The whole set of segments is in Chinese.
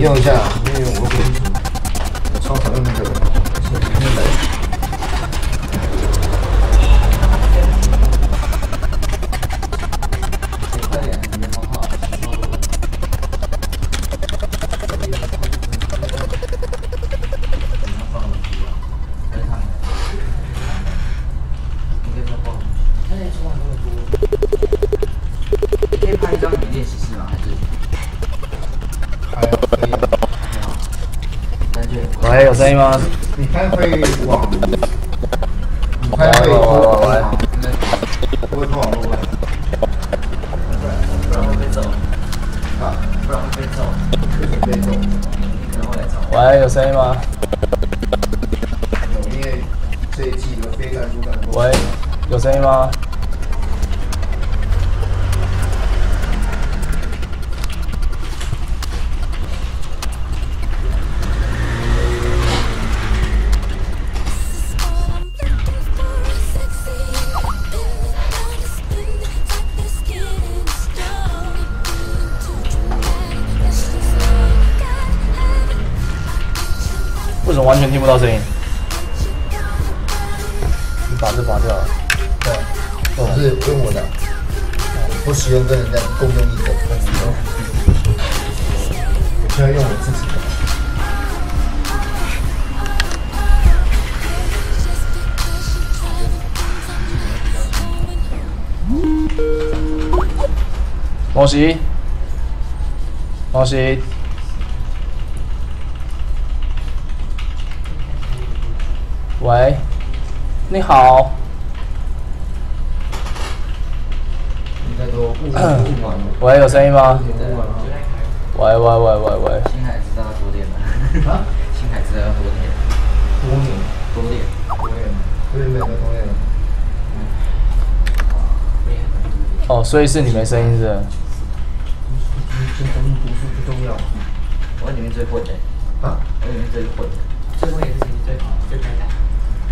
用一下，因为我我超讨厌那个。快点，别放话。可以拍一张你练习室吗？还是？喂，有声音吗？你拍会往，你喂拍会喂喂喂喂，不会碰网络吧？不然会被揍，啊，不会被揍，被动，可能会。来找。喂，有声音吗？因为这一季的非干主干工，喂，有声音吗？完全听不到声音？你把这拔掉了。对，我是用我的，不使用跟人家共用一个，我现在用我自己的。摩西，摩西，喂，你好。喂，有声音吗？喂喂喂喂喂，星海知道要多练了，啊？星海知道要多练，多点，多练，多年，对每个多年。练多练。哦，所以是你没声音是不是？真的读书不重要我里面最混的，啊？我里面最混的。最后也是成绩最好、最开心。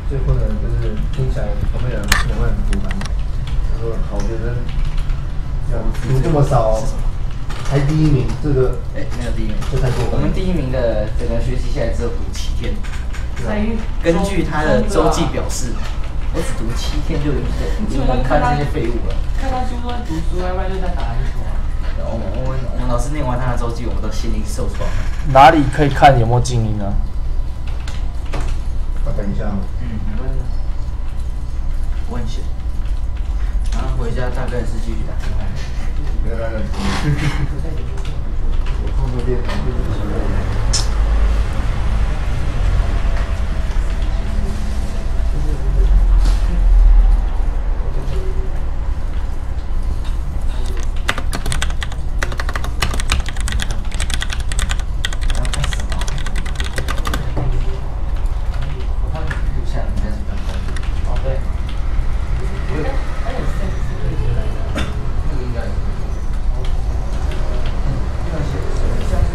最困难的就是听起来旁边人可能会很不满。他说好学生，要读这么少，才第一名，这个哎，没有第一名。这太过分。我们第一名的整个学期下来只有读七天，根据他的周记表示，我只读七天就已经是已经能看这些废物了。看他书都在读书，要不然就在打篮球啊。我们我们我们老师念完他的周记，我们都心灵受创。哪里可以看有没有静音呢？啊等一下，嗯，没关系。问一下，然后回家大概是继续打电话。不要在那里听。我看这边，这边是什么？然后干什么？我看录像应该是刚刚。哦，对。我有哎，有三十四岁的那个应该有。那些像是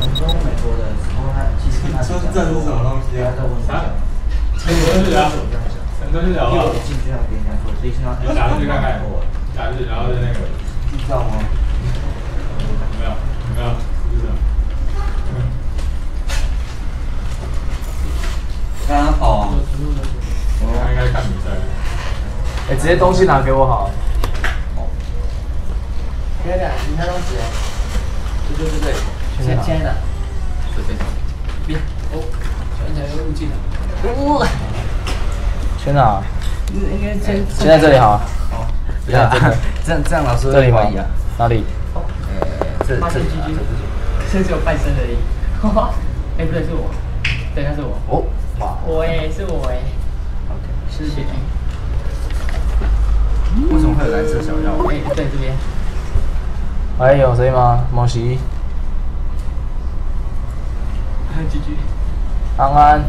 很多美国的时候，他其实他说这是什么东西啊他在问学校。陈东是啊，我这样想。陈东是啊因为我进去他跟人家说，所以是他你打进去看看，打进去，然后就那个，知道吗？有没有？有没有？是不是？刚刚跑。他应该看比赛。哎，直接东西拿给我好了。对的，你看东西。对对对对，现现在的，随便。别哦，想起来又入镜了。哦，去哪？应该先先在这里好。好，不要这个这样这样老师这里吗会怀疑啊。？哪里？呃，这发现这里啊这里这只有半身而已。哎，不对，是我。对，他是我。哦，哇，我哎，是我哎。是结局。为什么会有蓝色小药？哎，在，这边。喂，有声音吗？莫西，GG。安安，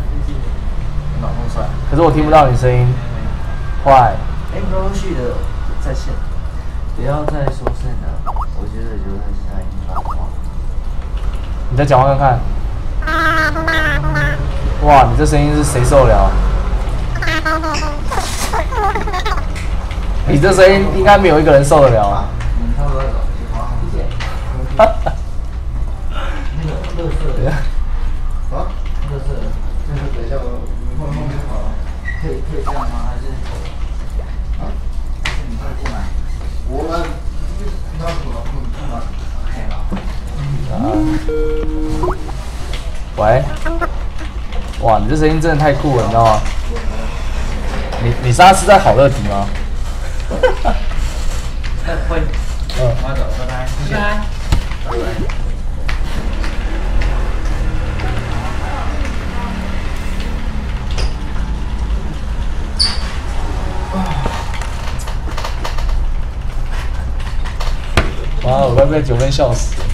脑洞帅。可是我听不到你声音，坏。哎，陆续的在线，不要再说线了，我觉得就是下一句话。你再讲话看看。哇，你这声音是谁受得了？你这声音应该没有一个人受得了啊！哈哈，那个乐色，啊，乐色就是比较混混就好了，配配件吗？还是？我们不要说了，不说，喂？哇，你这声音真的太酷了，你知道吗？你你是他是在好乐迪吗？那会，嗯，走，拜拜。拜。拜拜。哇，我快被九分笑死了，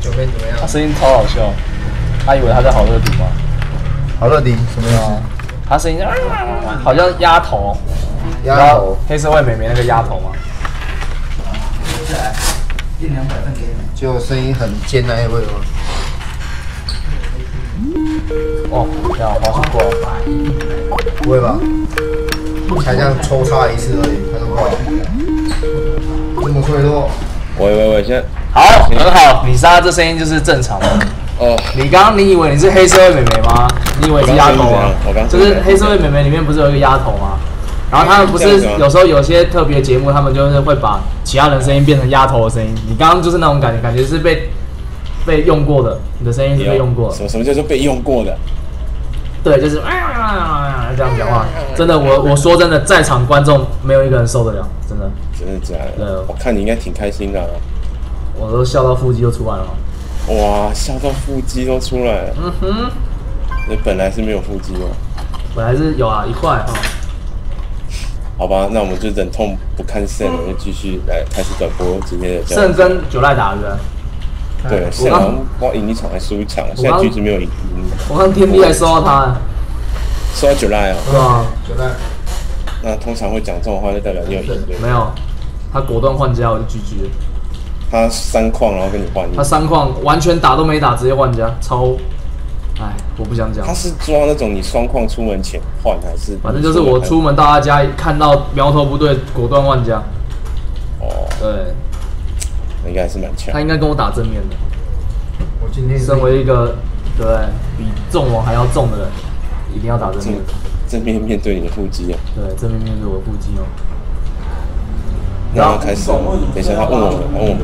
九分怎么样他？声音超好笑，他以为他在好乐迪吗？好乐迪什么意啊？，他声音好像鸭头，鸭你知道头，黑社会美眉那个丫头吗？接下来一两百份给你们。就声音很尖那一位吗？哦，这样滑速过来。不会吧？才这样抽插一次而已，他都挂了。这么脆弱，喂喂喂，现在好，很好，你杀这声音就是正常的。哦，你刚刚你以为你是黑社会美眉吗？你以为是丫头吗就是是黑社会美眉里面不是有一个丫头吗？然后他们不是有时候有些特别节目，他们就是会把其他人声音变成丫头的声音。你刚刚就是那种感觉，感觉是被被用过的，你的声音是被用过的什。么什么叫做被用过的？对，就是啊这样讲话，真的，我我说真的，在场观众没有一个人受得了，真的，真的假对的？我看你应该挺开心的啊、我都笑到腹肌都出来了。哇，笑到腹肌都出来了。嗯哼，你本来是没有腹肌哦。本来是有啊一块哈，好吧，那我们就忍痛不看胜了，就继续来开始转播今天的胜跟九赖打对不对？对，胜好像光赢一场还输一场，现在刚橘子没有赢，我看天地还收到他，收到九赖哦。对啊？九赖那通常会讲这种话，就代表你有赢对没有，他果断换家，我就 GG 了。他三矿，然后跟你换。他三矿完全打都没打，直接换家，超，哎，我不想讲他。是抓那种你双矿出门前换，还是反正就是我出门到他家，看到苗头不对，果断换家。哦，对那应该还是蛮强他。应该跟我打正面的。我今天身为一个对比众王还要重的人，一定要打正正面。正面面对你的腹肌啊，对，正面面对我的腹肌哦。那要开始了。等一下他问我们，问我们，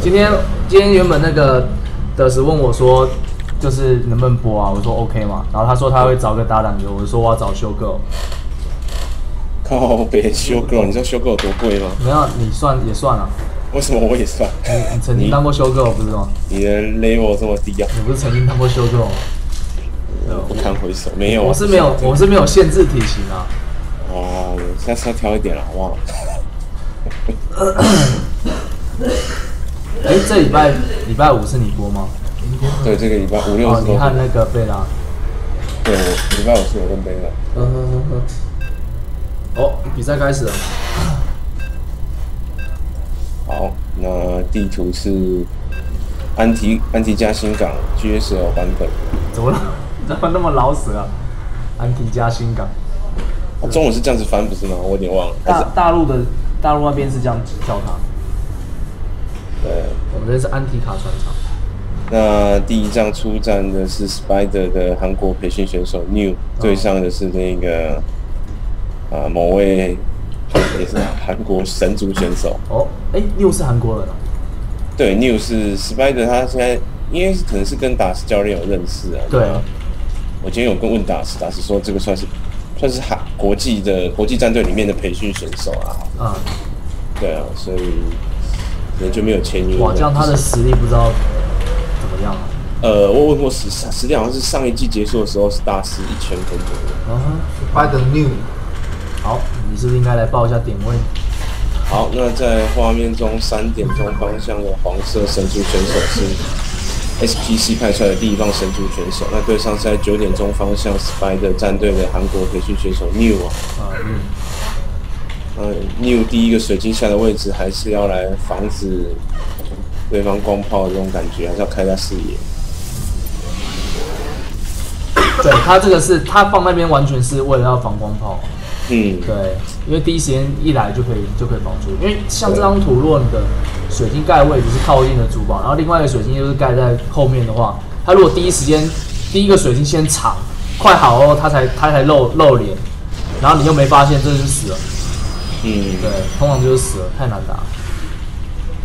今天今天原本那个德时问我说，就是能不能播啊？我说 OK 嘛。然后他说他会找个搭档给我，我说我要找修哥。靠别修 girl，你知道修 girl 有多贵吗？没有，你算也算了。为什么我也算？你你曾经当过修哥，不是吗？你的 level 这么低啊？你不是曾经当过修哥吗？不堪回首，没有啊。我是没有，我是没有限制体型啊。哦，下次要挑一点了，好不好？哎、这礼拜礼拜五是你播吗？对，这个礼拜五六哦，日都是。你和那个贝拉。对，我礼拜五是我跟贝拉。嗯哼哼哼。哦，比赛开始了。好，那地图是安提安提加新港 GSL 版本，怎么了？怎么那么老死啊？安提加新港。哦中文是这样子翻不是吗？我有点忘了。大大陆的大陆那边是这样叫它，对。我们这是安提卡船厂。那第一仗出战的是 Spider 的韩国培训选手 New，对上的是那个啊、某位也是韩国神族选手。哦，哎、六是韩国人哦。对，New 是 Spider，他现在因为可能是跟达斯教练有认识啊。对那我今天有跟问达斯，达斯说这个算是算是韩国际的国际战队里面的培训选手啊。啊、对啊，所以可能就没有签约。哇，这样他的实力不知道怎么样啊。呃，我问过实实力好像是上一季结束的时候是大师一千分左右。嗯哼。By the new，好，你是不是应该来报一下点位？好，那在画面中三点钟方向的黄色神族选手是 SPC 派出来的第一棒神族选手，那对上是在九点钟方向 Spider 战队的韩国培训选手 New 啊，啊，嗯，嗯，New 第一个水晶下的位置还是要来防止对方光炮的这种感觉，还是要开下视野。对他这个是他放那边完全是为了要防光炮。嗯，对，因为第一时间一来就可以就可以防住，因为像这张图，如果你的水晶盖位置是靠近的珠宝，然后另外一个水晶又是盖在后面的话，他如果第一时间第一个水晶先藏，快好哦，他才他才露露脸，然后你又没发现，这就死了。嗯，对，通常就是死了，太难打了。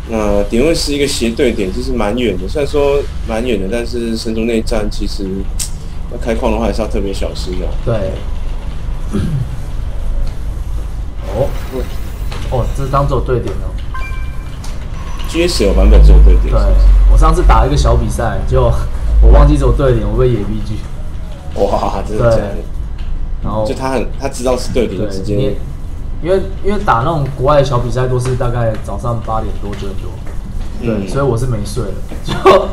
那点位是一个斜对点，就是蛮远的。虽然说蛮远的，但是神族内站其实要开矿的话，还是要特别小心的。对。哦，哦，这张只有对点哦。GS 有版本只有对点。对，我上次打一个小比赛，就我忘记只有对点，我被野 B G。哇，真的假的？然后就他很他知道是对点，直接。因为因为打那种国外的小比赛都是大概早上八点多九点多，对，嗯所以我是没睡的，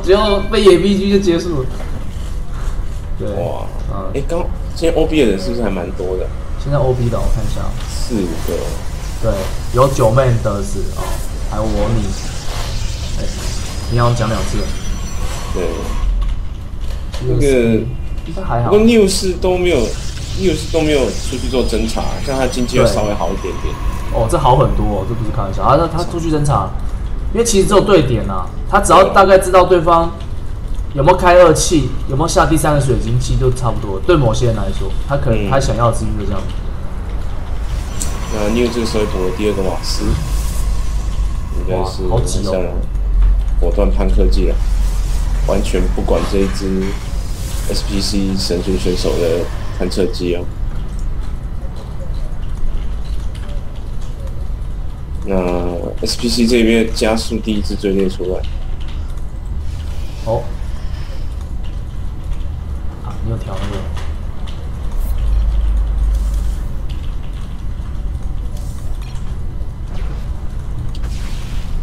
就就被野 B G 就结束了。对，哇，嗯哎，刚今天 OB 的人是不是还蛮多的？现在 O B 的我看一下，四个。对，有九妹得子哦，还有我你，哎，你要讲两次了，对，那那个应该还好。不过，News 都没有，News 都没有出去做侦查，像他经济要稍微好一点点。哦，这好很多哦，这不是开玩笑，啊，那他出去侦查，因为其实只有对点啊，他只要大概知道对方有没有开二气，有没有下第三个水晶气，就差不多。对某些人来说，他可能嗯他想要的资金就这样。那 News 这个时候补了第二个瓦斯，应该是哇好急哦像果断攀科技了，完全不管这一支 SPC 神族选手的探测机哦。那 SPC 这边加速第一支追猎出来，哦，啊，你有调那个？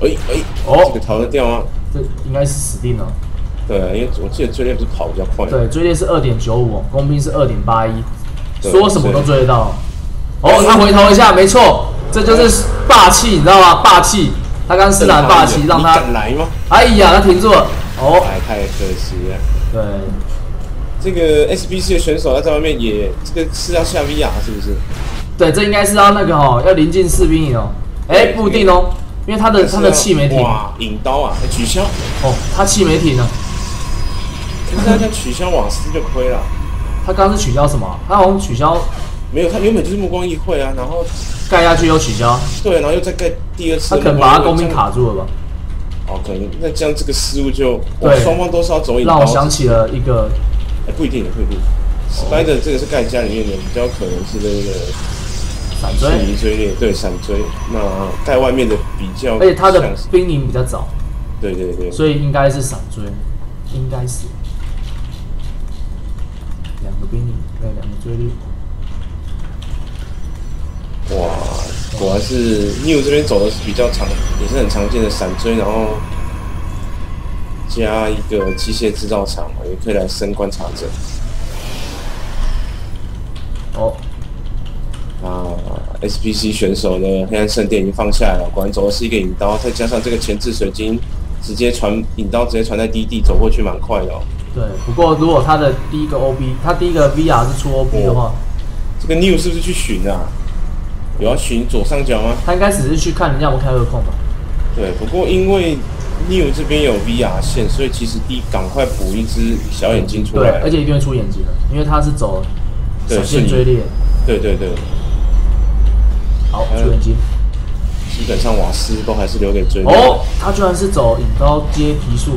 哎哎，哦这个逃得掉吗？这应该是死定了。对啊，因为我记得追猎不是跑比较快，对，追猎是二点九五，工兵是二点八一，说什么都追得到。哦，他回头一下，没错，这就是霸气，你知道吗？霸气，他刚施展霸气，让他，敢来吗？哎呀，他停住了。哦，哎，太可惜了。对，这个 SBC 的选手他在外面也这个是要下 VR 是不是？对，这应该是要那个哦，要临近士兵营哦。哎，不一定哦，因为他的他的气没停。哇，引刀啊，哎取消，哦，他气没停呢。可是他这取消瓦斯就亏了。他刚刚是取消什么啊？他好像取消没有，他原本就是目光议会啊，然后盖下去又取消，对，然后又再盖第二次他。可能把他工兵卡住了吧？哦，可能那这样这个失误就对双方都是要走引刀。让我想起了一个哎，不一定，不一定。Spider 这个是盖家里面的，比较可能是那个闪距追，离追猎，对闪追。那盖外面的比较，而且他的兵营比较早，对对对，所以应该是闪追，应该是两个兵营，对，两个追猎。哇，果然是 New 这边走的是比较常，也是很常见的闪追，然后加一个机械制造厂，也可以来升观察者。哦，啊 SPC 选手的黑暗圣殿已经放下来了，果然走的是一个引刀，再加上这个前置水晶，直接传引刀直接传在低地，走过去蛮快的哦。对，不过如果他的第一个 OB，他第一个 VR 是出 OB 的话，这个 New 是不是去寻啊？有要寻左上角吗？他应该只是去看人家有没有开二控吧。对，不过因为 New 这边有 VR 线，所以其实第一赶快补一只小眼睛出对，来。而且一定会出眼睛的，因为他是走对闪现追猎。对对对，好，嗯出眼睛。基本上瓦斯都还是留给追猎。哦，他居然是走引刀接提速，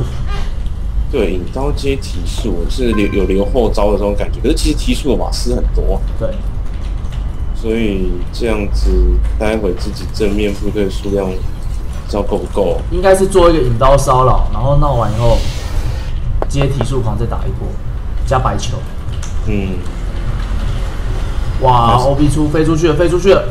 对，引刀接提速是留有留后招的这种感觉，可是其实提速的瓦斯很多，对，所以这样子待会自己正面部队数量不知道够不够。应该是做一个引刀骚扰，然后闹完以后接提速狂再打一波，加白球。嗯，哇，OB 出飞出去了，飞出去了。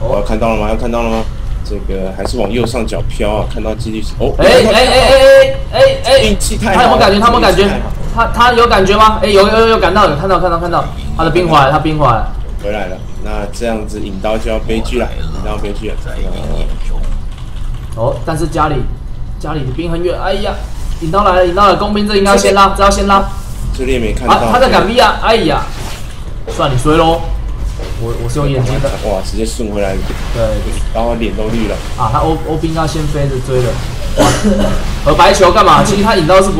我要看到了吗？要看到了吗？这个还是往右上角飘啊，看到几率是哦，哎哎哎哎哎哎运气太好他有没有感觉？他有没有感觉？他他有感觉吗？哎，有有有有感到，有看到看到看到，他的兵回来，他兵回来。回来了，那这样子引刀就要悲剧了，引刀悲剧了。那哦，但是家里家里的兵很远，哎呀，引刀来了，引刀来了，工兵这应该要先拉，这要先拉。这里也没看到。啊，他在赶 V 啊，哎呀，算你衰喽，我我是有眼睛的，哇，直接顺回来，对然后脸都绿了。啊，他欧欧兵要先飞着追了，哇，和白球干嘛？其实他引刀是不。